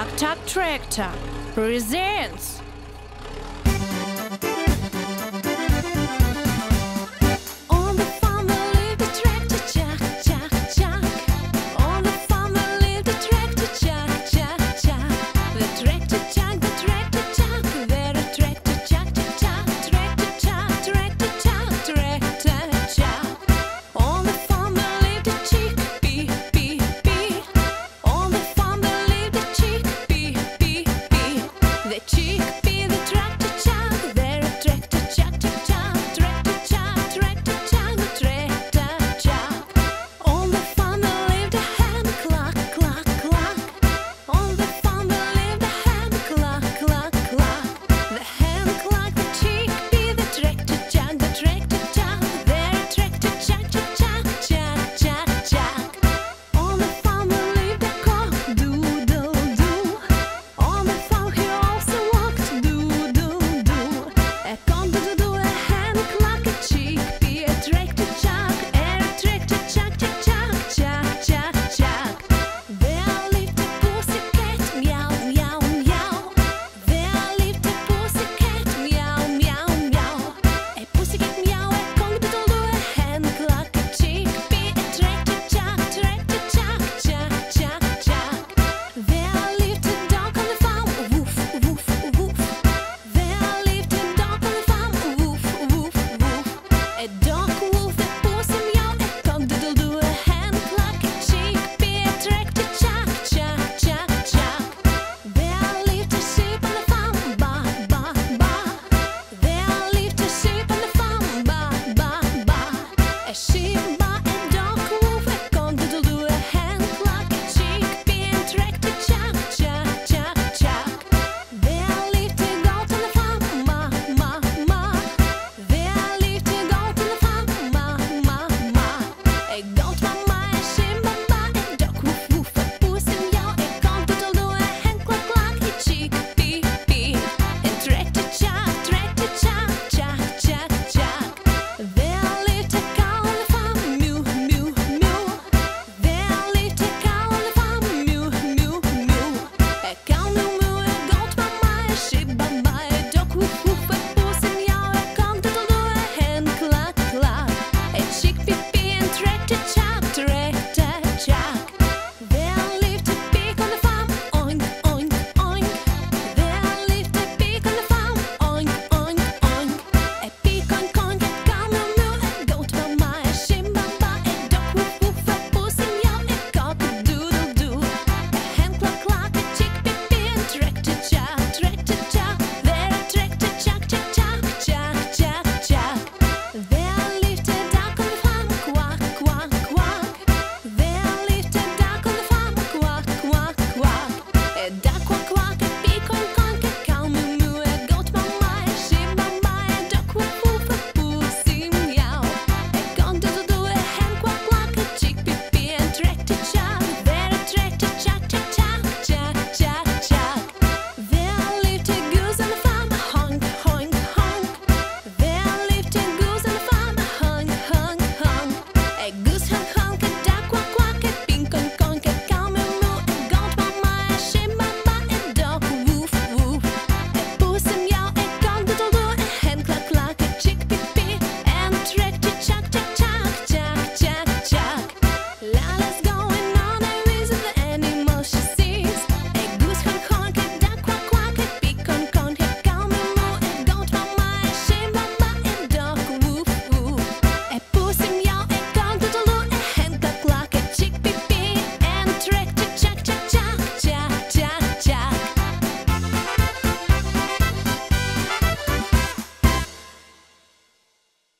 Tuk Tuk Tractor presents